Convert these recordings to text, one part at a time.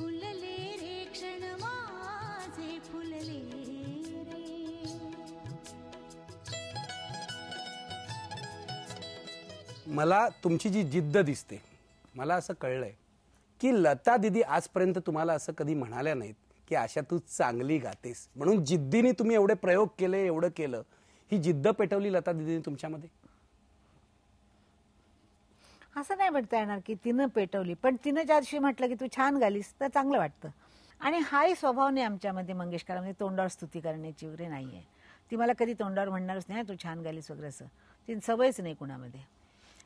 फुलले रे क्षण माझे फुलले रे. मला तुमची जी जिद्द दिसते मला असं कळलंय की लता दिदी आजपर्यंत तुम्हाला असं कधी म्हणाल्या नाहीत की आशा तू चांगली गातेस. म्हणून जिद्दीने तुम्ही एवढे प्रयोग केले एवढं केलं. ही जिद्द पेटवली लता दिदीने तुमच्यामध्ये? असं नाही म्हणता येणार की तिनं पेटवली. पण तिनं ज्या दिवशी म्हटलं की तू छान गालीस तर चांगलं वाटतं. आणि हाही स्वभाव नाही आमच्यामध्ये मंगेशकरामध्ये तोंडावर स्तुती करण्याची वगैरे नाही आहे ती मला कधी तोंडावर म्हणणारच नाही "हा, तू छान गालीस वगैरे असं. ती सवयच नाही कुणामध्ये.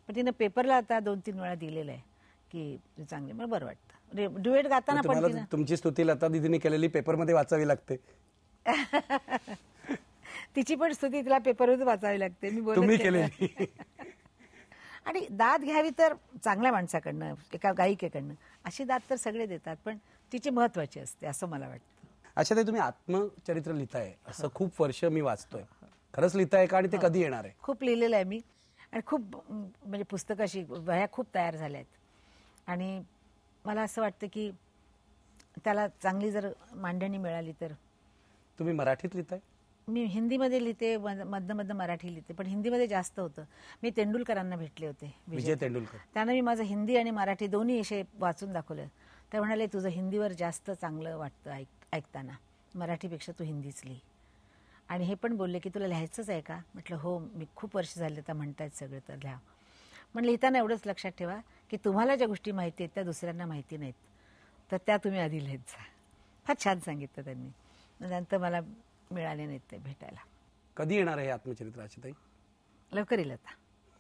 पण तिनं पेपरला आता दोन तीन वेळा दिलेलं आहे की तू चांगली मला बरं वाटतं. डुएट गाताना पण तिनं तुमची स्तुती लता दिदीने केलेली पेपरमध्ये वाचावी लागते. तिची पण स्तुती तिला पेपरवर वाचावी लागते मी बोलत तुम्ही. आणि दाद घ्यावी तर चांगल्या माणसाकडनं एका गायिकेकडनं. अशी दाद तर सगळे देतात पण तिची महत्वाची असते असं मला वाटतं. अच्छा ते तुम्ही आत्मचरित्र लिहिताय. असं खूप वर्ष मी वाचतोय. खरंच लिहिताय का? आणि ते कधी येणार आहे? खूप लिहिलेलं आहे मी. आणि खूप म्हणजे पुस्तकाशी वह्या खूप तयार झाल्या आहेत आणि मला असं वाटतं की त्याला चांगली जर मांडणी मिळाली तर. तुम्ही मराठीत लिहिताय? मी हिंदीमध्ये लिहिते मध- मधनं मधनं मराठी लिहिते पण हिंदीमध्ये जास्त होतं. मी तेंडुलकरांना भेटले होते विजय. तेंडुलकर. त्यांना मी माझं हिंदी आणि मराठी दोन्ही विषय वाचून दाखवलं. ते म्हणाले तुझं हिंदीवर जास्त चांगलं वाटतं ऐक ऐकताना. मराठीपेक्षा तू हिंदीच लिही. आणि हे पण बोलले की तुला लिहायचंच आहे का? म्हटलं हो मी खूप वर्ष झाले तर म्हणतायत सगळे तर लिहा. पण लिहिताना एवढंच लक्षात ठेवा की तुम्हाला ज्या गोष्टी माहिती आहेत त्या दुसऱ्यांना माहिती नाहीत. तर त्या तुम्ही आधी लिहित जा. फार छान सांगितलं त्यांनी. नंतर मला मिळाले नाहीत ते भेटायला. कधी येणार आहे हे आत्मचरित्र आशाताई? लवकर येईल आता.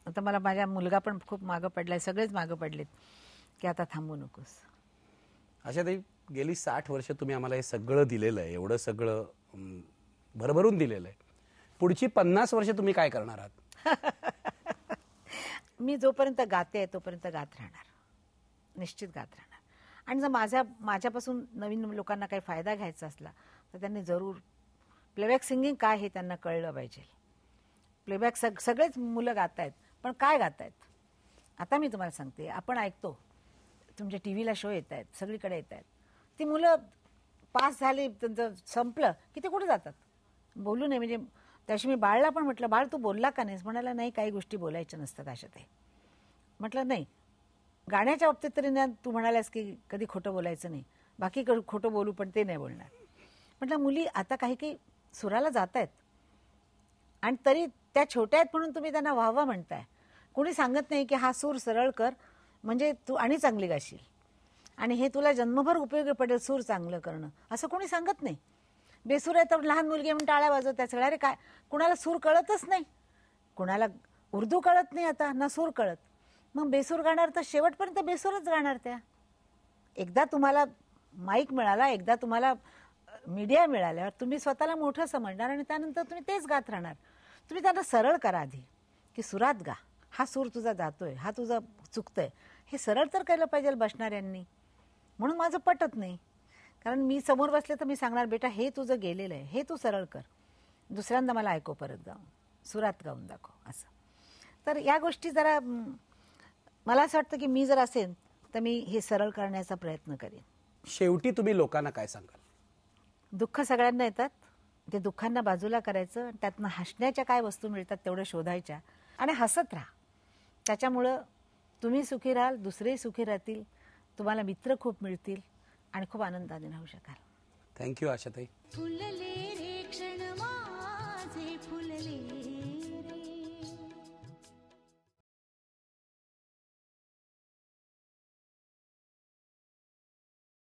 आता मला माझ्या मुलगा पण खूप मागं पडलाय सगळेच मागं पडलेत की आता थांबू नकोस. आशाताई गेली साठ वर्ष तुम्ही आम्हाला हे सगळं दिलेलं आहे एवढं सगळं भरभरून दिलेलं आहे. पुढची पन्नास वर्ष तुम्ही काय करणार आहात? मी जोपर्यंत गाते तोपर्यंत गात राहणार. निश्चित गात राहणार. आणि जर माझ्या माझ्यापासून नवीन लोकांना काही फायदा घ्यायचा असला तर त्यांनी जरूर प्लेबॅक सिंगिंग काय हे त्यांना कळलं पाहिजे. प्लेबॅक सग सगळेच मुलं गात आहेत पण काय गात आहेत आता मी तुम्हाला सांगते आपण ऐकतो. तुमच्या टी व्हीला शो येत आहेत सगळीकडे येत आहेत ती मुलं पास झाली त्यांचं संपलं की ते कुठे जातात? बोलू नये म्हणजे त्याशी मी बाळला पण म्हटलं बाळ तू बोलला का नाहीस? म्हणाला नाही काही गोष्टी बोलायच्या नसतात अशा ते. म्हटलं नाही. गाण्याच्या बाबतीत तरी ना तू म्हणालास की कधी खोटं बोलायचं नाही. बाकी खोटं बोलू पण ते नाही बोलणार. म्हटलं मुली आता काही काही सुराला जात आहेत आणि तरी त्या छोट्या आहेत म्हणून तुम्ही त्यांना व्हावा म्हणताय. कोणी सांगत नाही की हा सूर सरळ कर म्हणजे तू आणि चांगली गाशील. आणि हे तुला जन्मभर उपयोगी पडेल सूर चांगलं करणं. असं कोणी सांगत नाही. बेसूर आहे तर लहान मुलगी म्हणून टाळ्या वाजवतात सगळ्या. रे काय? कुणाला सूर कळतच नाही. कुणाला उर्दू कळत नाही आता ना सूर कळत. मग बेसूर गाणार तर शेवटपर्यंत बेसूरच गाणार त्या. एकदा तुम्हाला माईक मिळाला एकदा तुम्हाला मीडिया मिळाल्यावर तुम्ही स्वतःला मोठं समजणार आणि त्यानंतर तुम्ही तेच गात राहणार. तुम्ही त्यांना सरळ करा आधी की सुरात गा. हा सूर तुझा जातोय हा तुझा चुकतोय. हे सरळ तर केलं पाहिजे बसणाऱ्यांनी. म्हणून माझं पटत नाही. कारण मी समोर बसले तर मी सांगणार बेटा हे तुझं गेलेलं आहे. हे तू सरळ कर. दुसऱ्यांदा मला ऐको परत गाऊन सुरात गाऊन दाखव. असं. तर या गोष्टी जरा मला असं वाटतं की मी जर असेन तर मी हे सरळ करण्याचा प्रयत्न करेन. शेवटी तुम्ही लोकांना काय सांगाल? दुःख सगळ्यांना येतात. ते दुःखांना बाजूला करायचं आणि त्यातनं हसण्याच्या काय वस्तू मिळतात तेवढ्या शोधायच्या. आणि हसत राहा. त्याच्यामुळं तुम्ही सुखी राहाल दुसरेही सुखी राहतील तुम्हाला मित्र खूप मिळतील आणि खूप आनंदाने राहू शकाल. Thank you Ashatai. फुलले रे क्षण माझे फुलले.